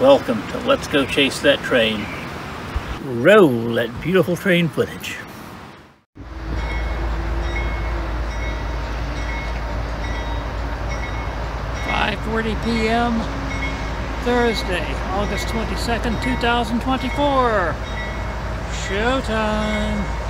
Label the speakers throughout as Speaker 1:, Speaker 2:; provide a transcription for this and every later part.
Speaker 1: Welcome to Let's Go Chase That Train. Roll that beautiful train footage. Five forty p.m. Thursday, August 22nd, 2024. Showtime. I'd like to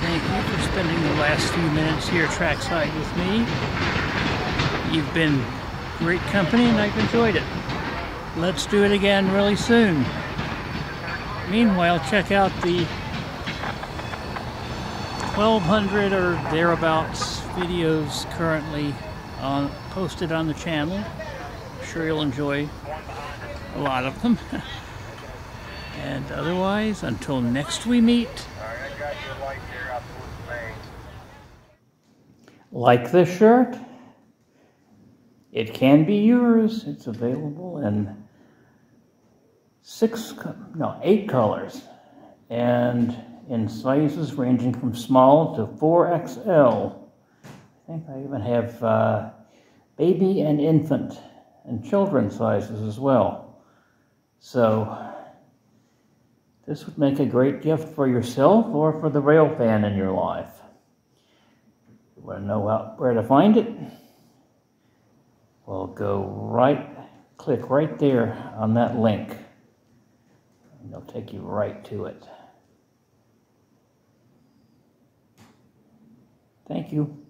Speaker 1: thank you for spending the last few minutes here trackside with me. You've been great company and I've enjoyed it. Let's do it again really soon. Meanwhile, check out the 1200 or thereabouts videos currently on, posted on the channel. I'm sure you'll enjoy a lot of them. and otherwise, until next we meet, like this shirt, it can be yours. It's available in six, no, eight colors and in sizes ranging from small to 4XL. I think I even have uh, baby and infant and children sizes as well. So this would make a great gift for yourself or for the rail fan in your life. Want to know where to find it? Well, go right, click right there on that link. And it'll take you right to it. Thank you.